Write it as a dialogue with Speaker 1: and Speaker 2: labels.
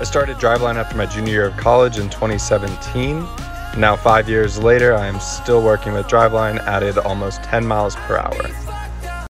Speaker 1: I started Driveline after my junior year of college in 2017. Now, five years later, I am still working with Driveline, added almost 10 miles per hour.